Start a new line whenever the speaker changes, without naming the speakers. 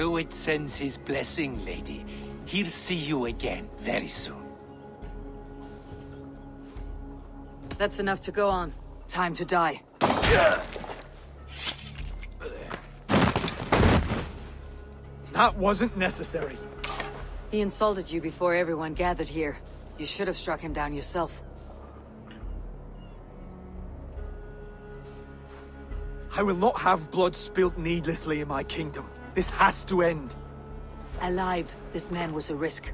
Ruit sends his blessing, lady. He'll see you again very soon.
That's enough to go on. Time to die.
That wasn't necessary.
He insulted you before everyone gathered here. You should have struck him down yourself.
I will not have blood spilt needlessly in my kingdom. This has to end.
Alive, this man was a risk.